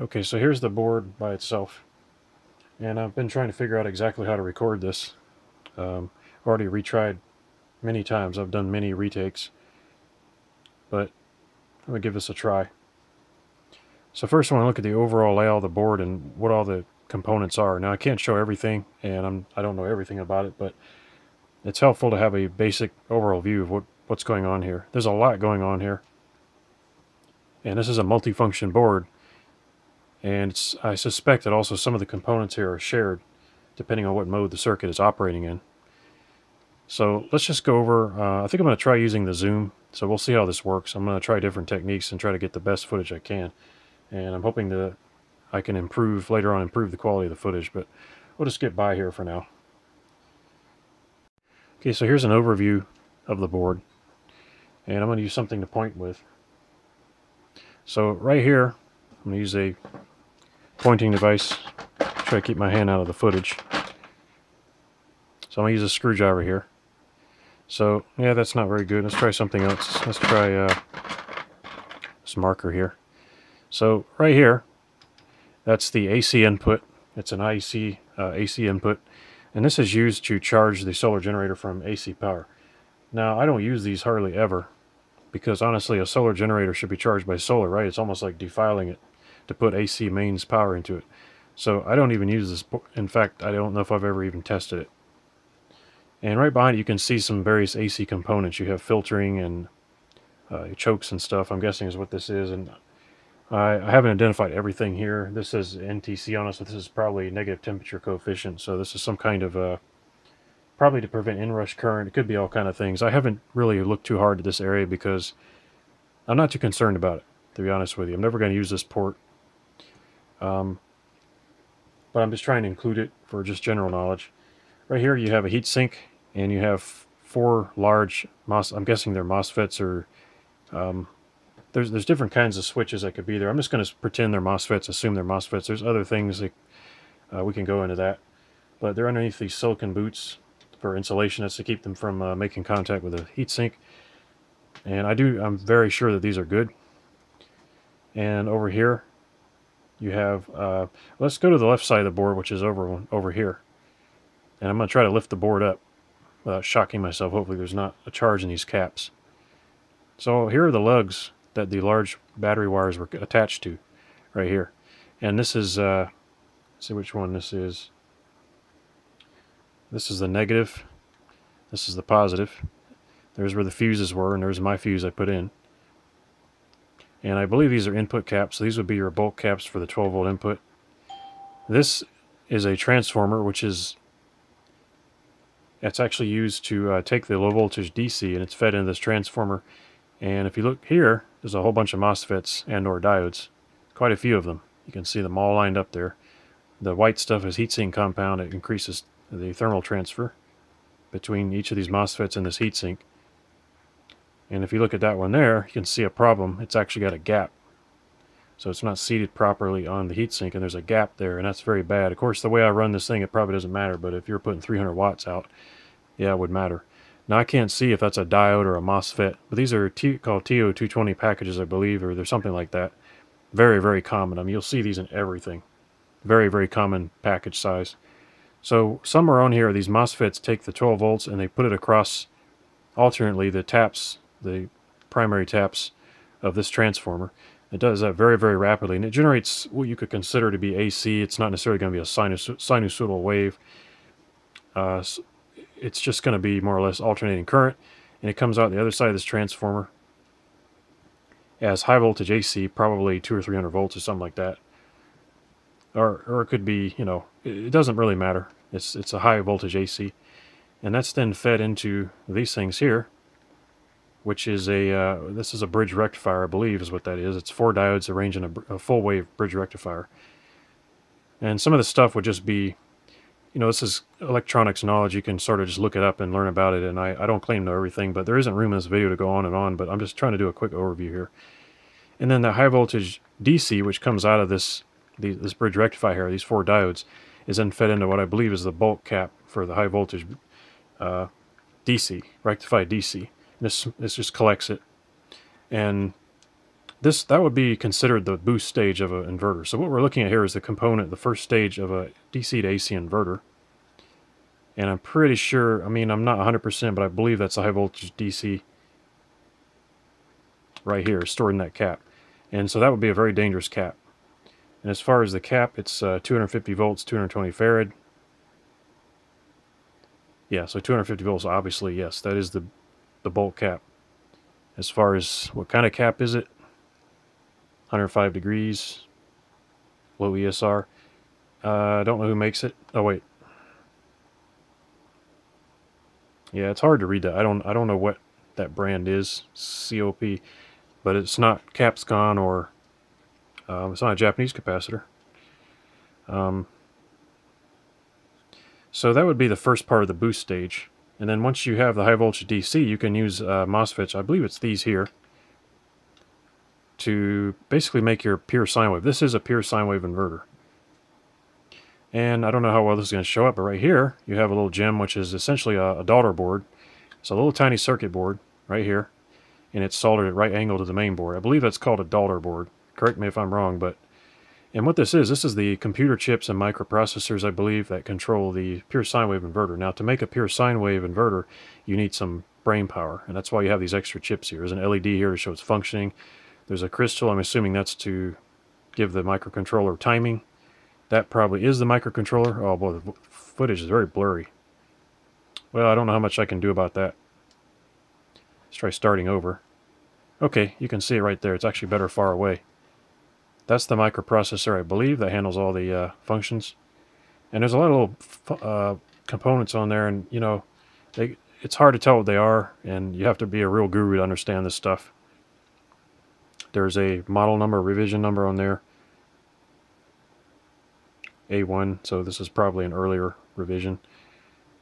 Okay, so here's the board by itself. And I've been trying to figure out exactly how to record this. Um, already retried many times. I've done many retakes. But I'm going to give this a try. So first I want to look at the overall layout of the board and what all the components are. Now I can't show everything and I'm, I don't know everything about it, but it's helpful to have a basic overall view of what, what's going on here. There's a lot going on here. And this is a multifunction board. And I suspect that also some of the components here are shared depending on what mode the circuit is operating in. So let's just go over, uh, I think I'm going to try using the zoom. So we'll see how this works. I'm going to try different techniques and try to get the best footage I can. And I'm hoping that I can improve, later on improve the quality of the footage, but we'll just get by here for now. Okay, so here's an overview of the board. And I'm going to use something to point with. So right here, I'm going to use a pointing device. Try to keep my hand out of the footage. So I'm going to use a screwdriver here. So, yeah, that's not very good. Let's try something else. Let's try uh, this marker here. So, right here, that's the AC input. It's an IEC uh, AC input. And this is used to charge the solar generator from AC power. Now, I don't use these hardly ever because honestly, a solar generator should be charged by solar, right? It's almost like defiling it to put AC mains power into it. So I don't even use this. In fact, I don't know if I've ever even tested it. And right behind it, you can see some various AC components. You have filtering and uh, chokes and stuff, I'm guessing is what this is. And I, I, haven't identified everything here. This says NTC on it, so this is probably negative temperature coefficient. So this is some kind of, uh, probably to prevent inrush current. It could be all kind of things. I haven't really looked too hard at this area because I'm not too concerned about it, to be honest with you. I'm never going to use this port. Um, but I'm just trying to include it for just general knowledge. Right here you have a heat sink and you have four large MOS, I'm guessing they're MOSFETs or um, there's there's different kinds of switches that could be there. I'm just going to pretend they're MOSFETs, assume they're MOSFETs. There's other things that uh, we can go into that. But they're underneath these silicon boots for insulation. That's to keep them from uh, making contact with the heatsink. And I do, I'm very sure that these are good. And over here, you have, uh, let's go to the left side of the board, which is over, over here. And I'm going to try to lift the board up without shocking myself. Hopefully there's not a charge in these caps. So here are the lugs that the large battery wires were attached to right here. And this is, uh, see which one this is. This is the negative. This is the positive. There's where the fuses were, and there's my fuse I put in. And I believe these are input caps, so these would be your bulk caps for the 12 volt input. This is a transformer, which is it's actually used to uh, take the low voltage DC and it's fed into this transformer. And if you look here, there's a whole bunch of MOSFETs and or diodes, quite a few of them. You can see them all lined up there. The white stuff is heatsink compound. It increases the thermal transfer between each of these MOSFETs and this heatsink. And if you look at that one there, you can see a problem. It's actually got a gap. So it's not seated properly on the heatsink, and there's a gap there, and that's very bad. Of course, the way I run this thing, it probably doesn't matter, but if you're putting 300 watts out, yeah, it would matter. Now, I can't see if that's a diode or a MOSFET, but these are T called TO220 packages, I believe, or there's something like that. Very, very common. I mean, you'll see these in everything. Very, very common package size. So somewhere on here, these MOSFETs take the 12 volts and they put it across alternately the taps, the primary taps of this transformer. It does that very, very rapidly, and it generates what you could consider to be AC. It's not necessarily going to be a sinus sinusoidal wave. Uh, it's just going to be more or less alternating current, and it comes out the other side of this transformer as high voltage AC, probably two or three hundred volts or something like that. Or, or it could be, you know, it doesn't really matter. It's it's a high voltage AC, and that's then fed into these things here, which is a, uh, this is a bridge rectifier, I believe is what that is. It's four diodes arranged in a, a full wave bridge rectifier. And some of the stuff would just be, you know, this is electronics knowledge. You can sort of just look it up and learn about it. And I, I don't claim to know everything, but there isn't room in this video to go on and on, but I'm just trying to do a quick overview here. And then the high voltage DC, which comes out of this, the, this bridge rectifier here, these four diodes, is then fed into what I believe is the bulk cap for the high voltage uh, DC, rectified DC. This, this just collects it. And this that would be considered the boost stage of an inverter. So what we're looking at here is the component, the first stage of a DC to AC inverter. And I'm pretty sure, I mean, I'm not 100%, but I believe that's a high voltage DC right here, stored in that cap. And so that would be a very dangerous cap. And as far as the cap, it's uh, 250 volts, 220 farad. Yeah, so 250 volts, obviously, yes, that is the, the bulk cap. As far as what kind of cap is it, 105 degrees, low ESR. Uh, I don't know who makes it. Oh, wait. Yeah, it's hard to read that. I don't I don't know what that brand is, COP, but it's not Capxon or um, it's not a Japanese capacitor. Um, so that would be the first part of the boost stage. And then once you have the high voltage DC, you can use uh, MOSFETs, I believe it's these here, to basically make your pure sine wave. This is a pure sine wave inverter. And I don't know how well this is going to show up, but right here you have a little gem, which is essentially a, a daughter board. It's a little tiny circuit board right here, and it's soldered at right angle to the main board. I believe that's called a daughter board. Correct me if I'm wrong, but and what this is, this is the computer chips and microprocessors, I believe, that control the pure sine wave inverter. Now, to make a pure sine wave inverter, you need some brain power, and that's why you have these extra chips here. There's an LED here to show it's functioning. There's a crystal, I'm assuming that's to give the microcontroller timing. That probably is the microcontroller. Oh boy, the footage is very blurry. Well, I don't know how much I can do about that. Let's try starting over. Okay, you can see it right there. It's actually better far away. That's the microprocessor, I believe, that handles all the uh, functions. And there's a lot of little uh, components on there, and, you know, they, it's hard to tell what they are, and you have to be a real guru to understand this stuff. There's a model number, revision number on there. A1, so this is probably an earlier revision.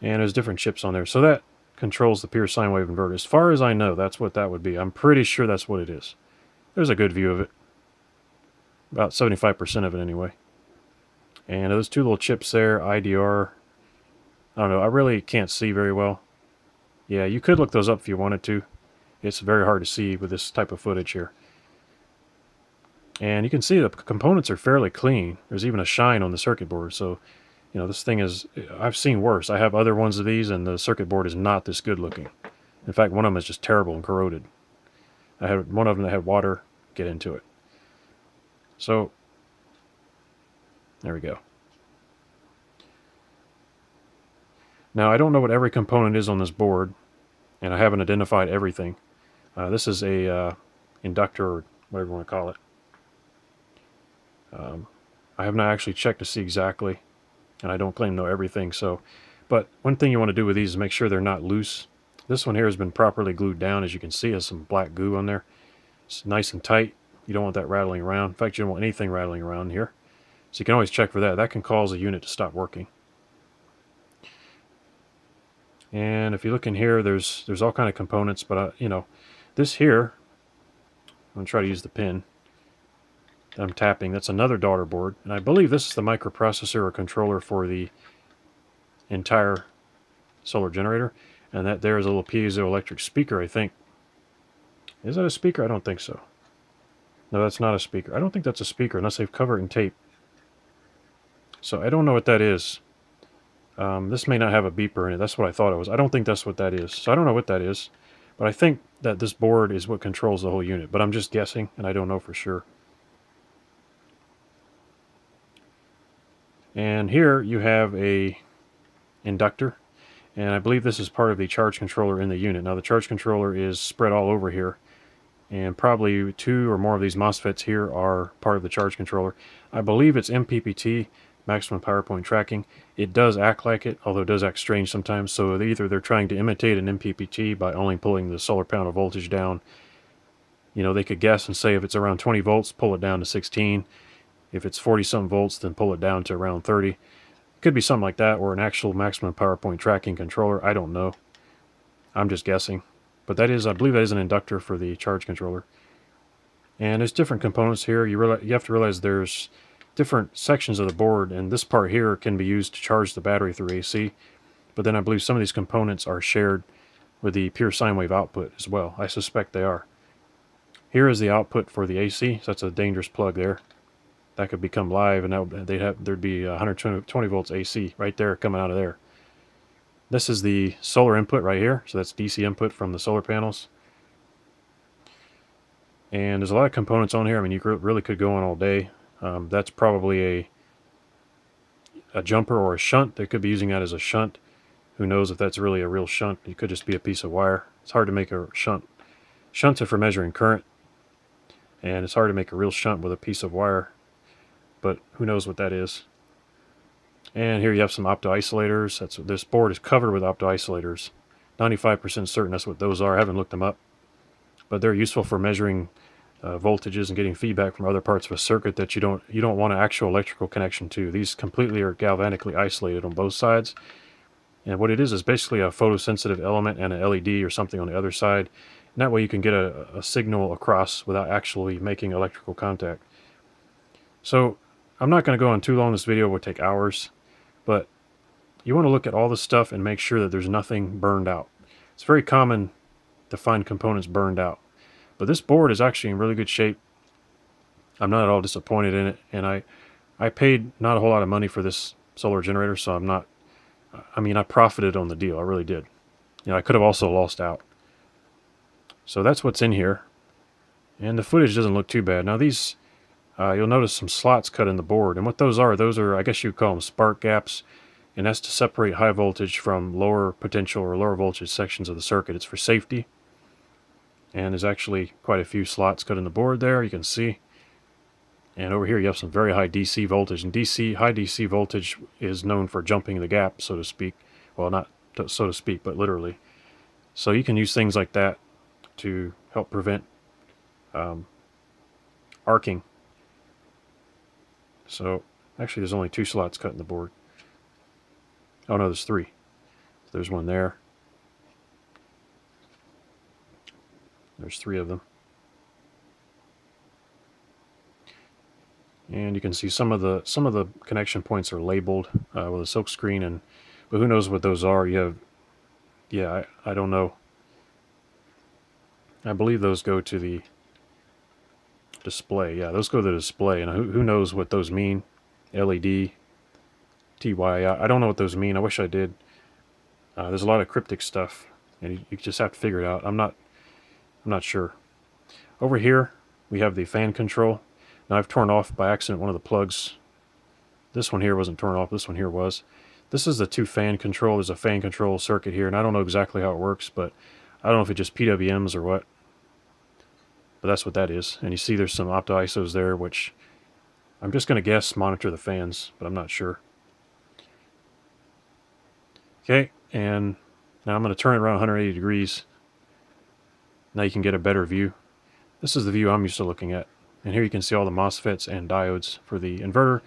And there's different chips on there. So that controls the pure sine wave inverter. As far as I know, that's what that would be. I'm pretty sure that's what it is. There's a good view of it. About 75% of it anyway. And those two little chips there, IDR, I don't know, I really can't see very well. Yeah, you could look those up if you wanted to. It's very hard to see with this type of footage here. And you can see the components are fairly clean. There's even a shine on the circuit board. So, you know, this thing is, I've seen worse. I have other ones of these and the circuit board is not this good looking. In fact, one of them is just terrible and corroded. I had one of them that had water get into it. So, there we go. Now, I don't know what every component is on this board, and I haven't identified everything. Uh, this is a uh, inductor, or whatever you want to call it. Um, I have not actually checked to see exactly, and I don't claim to know everything. So, but one thing you want to do with these is make sure they're not loose. This one here has been properly glued down, as you can see, has some black goo on there. It's nice and tight. You don't want that rattling around. In fact, you don't want anything rattling around here. So you can always check for that. That can cause a unit to stop working. And if you look in here, there's there's all kind of components, but uh, you know, this here, I'm gonna try to use the pin. I'm tapping. That's another daughter board. And I believe this is the microprocessor or controller for the entire solar generator. And that there is a little piezoelectric speaker, I think. Is that a speaker? I don't think so. No, that's not a speaker. I don't think that's a speaker unless they've covered in tape. So I don't know what that is. Um, this may not have a beeper in it. That's what I thought it was. I don't think that's what that is. So I don't know what that is. But I think that this board is what controls the whole unit. But I'm just guessing, and I don't know for sure. And here you have a inductor. And I believe this is part of the charge controller in the unit. Now the charge controller is spread all over here. And probably two or more of these MOSFETs here are part of the charge controller. I believe it's MPPT, maximum power point tracking. It does act like it, although it does act strange sometimes. So either they're trying to imitate an MPPT by only pulling the solar panel voltage down. You know, they could guess and say if it's around 20 volts, pull it down to 16. If it's 40 some volts, then pull it down to around 30. Could be something like that, or an actual maximum power point tracking controller. I don't know. I'm just guessing. But that is, I believe that is an inductor for the charge controller. And there's different components here. You, realize, you have to realize there's different sections of the board, and this part here can be used to charge the battery through AC. But then I believe some of these components are shared with the pure sine wave output as well. I suspect they are. Here is the output for the AC. So that's a dangerous plug there. That could become live, and that, would, they'd have there'd be 120 volts AC right there coming out of there. This is the solar input right here. So that's DC input from the solar panels. And there's a lot of components on here. I mean, you really could go on all day. Um, that's probably a a jumper or a shunt. They could be using that as a shunt. Who knows if that's really a real shunt? It could just be a piece of wire. It's hard to make a shunt. Shunts are for measuring current. And it's hard to make a real shunt with a piece of wire. But who knows what that is. And here you have some opto-isolators. That's This board is covered with opto-isolators. 95% certain that's what those are. I haven't looked them up. But they're useful for measuring uh, voltages and getting feedback from other parts of a circuit that you don't you don't want an actual electrical connection to. These completely are galvanically isolated on both sides. And what it is is basically a photosensitive element and an LED or something on the other side. And that way you can get a, a signal across without actually making electrical contact. So I'm not going to go on too long. This video will take hours. But you want to look at all the stuff and make sure that there's nothing burned out. It's very common to find components burned out. But this board is actually in really good shape. I'm not at all disappointed in it, and I, I paid not a whole lot of money for this solar generator, so I'm not, I mean, I profited on the deal. I really did. You know, I could have also lost out. So that's what's in here. And the footage doesn't look too bad. Now these, uh, you'll notice some slots cut in the board. And what those are, those are, I guess you'd call them spark gaps. And that's to separate high voltage from lower potential or lower voltage sections of the circuit. It's for safety. And there's actually quite a few slots cut in the board there, you can see. And over here you have some very high DC voltage. And DC high DC voltage is known for jumping the gap, so to speak. Well, not so to speak, but literally. So you can use things like that to help prevent um, arcing. So actually there's only two slots cut in the board. Oh no, there's three. There's one there. There's three of them. And you can see some of the some of the connection points are labeled uh, with a silk screen, and but who knows what those are? You have, yeah, I, I don't know. I believe those go to the display. Yeah, those go to the display, and who, who knows what those mean? LED, TY. I, don't know what those mean. I wish I did. Uh, there's a lot of cryptic stuff, and you, you just have to figure it out. I'm not I'm not sure. Over here, we have the fan control. Now I've torn off by accident one of the plugs. This one here wasn't torn off, this one here was. This is the two fan control. There's a fan control circuit here, and I don't know exactly how it works, but I don't know if it's just PWMs or what. But that's what that is. And you see there's some opto-isos there, which I'm just going to guess monitor the fans, but I'm not sure. Okay, and now I'm going to turn it around 180 degrees now you can get a better view. This is the view I'm used to looking at. And here you can see all the MOSFETs and diodes for the inverter,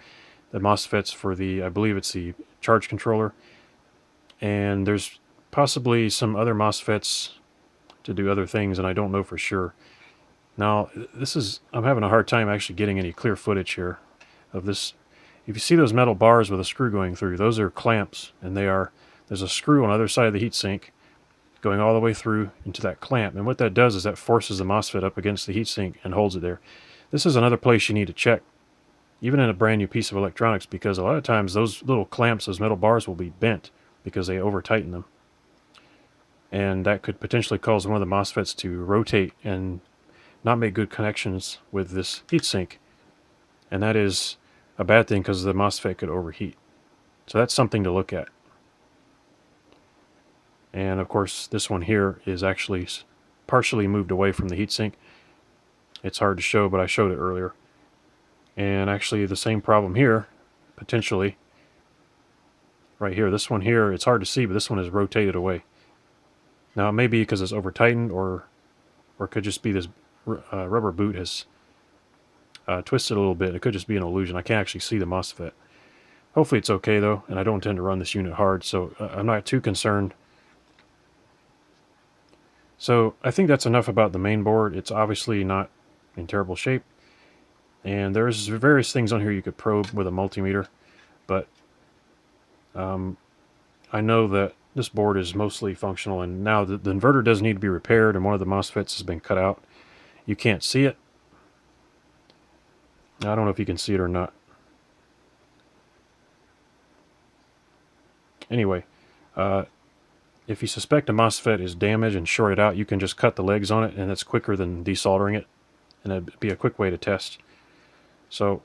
the MOSFETs for the, I believe it's the charge controller. And there's possibly some other MOSFETs to do other things, and I don't know for sure. Now, this is, I'm having a hard time actually getting any clear footage here of this. If you see those metal bars with a screw going through, those are clamps, and they are, there's a screw on the other side of the heatsink, going all the way through into that clamp. And what that does is that forces the MOSFET up against the heatsink and holds it there. This is another place you need to check, even in a brand new piece of electronics, because a lot of times those little clamps, those metal bars will be bent because they over tighten them. And that could potentially cause one of the MOSFETs to rotate and not make good connections with this heatsink. And that is a bad thing because the MOSFET could overheat. So that's something to look at. And of course, this one here is actually partially moved away from the heatsink. It's hard to show, but I showed it earlier. And actually the same problem here, potentially, right here. This one here, it's hard to see, but this one is rotated away. Now it may be because it's over tightened or or it could just be this uh, rubber boot has uh, twisted a little bit. It could just be an illusion. I can't actually see the MOSFET. Hopefully it's okay though, and I don't intend to run this unit hard, so uh, I'm not too concerned so I think that's enough about the main board. It's obviously not in terrible shape. And there's various things on here you could probe with a multimeter. But um, I know that this board is mostly functional. And now the, the inverter does need to be repaired. And one of the MOSFETs has been cut out. You can't see it. I don't know if you can see it or not. Anyway, uh, if you suspect a MOSFET is damaged and shorted out, you can just cut the legs on it, and that's quicker than desoldering it, and it'd be a quick way to test. So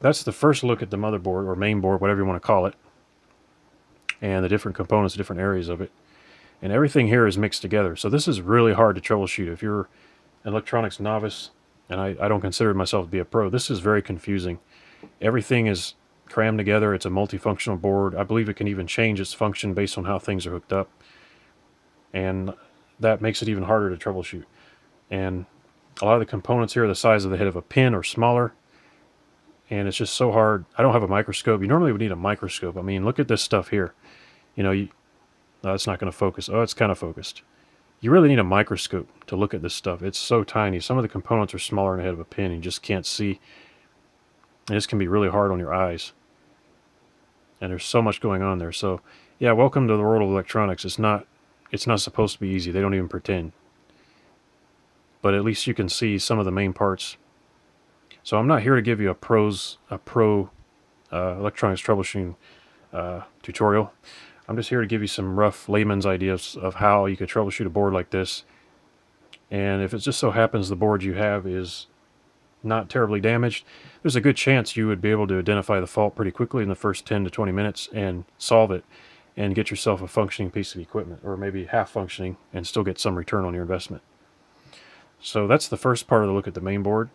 that's the first look at the motherboard, or main board, whatever you want to call it, and the different components, different areas of it. And everything here is mixed together. So this is really hard to troubleshoot. If you're electronics novice, and I, I don't consider myself to be a pro, this is very confusing. Everything is crammed together. It's a multifunctional board. I believe it can even change its function based on how things are hooked up. And that makes it even harder to troubleshoot. And a lot of the components here are the size of the head of a pin or smaller. And it's just so hard. I don't have a microscope. You normally would need a microscope. I mean, look at this stuff here. You know, you, no, it's not going to focus. Oh, it's kind of focused. You really need a microscope to look at this stuff. It's so tiny. Some of the components are smaller than the head of a pin. You just can't see and this can be really hard on your eyes. And there's so much going on there. So, yeah, welcome to the world of electronics. It's not it's not supposed to be easy. They don't even pretend. But at least you can see some of the main parts. So I'm not here to give you a pros a pro uh, electronics troubleshooting uh, tutorial. I'm just here to give you some rough layman's ideas of how you could troubleshoot a board like this. And if it just so happens the board you have is not terribly damaged, there's a good chance you would be able to identify the fault pretty quickly in the first 10 to 20 minutes and solve it and get yourself a functioning piece of equipment or maybe half functioning and still get some return on your investment. So that's the first part of the look at the main board.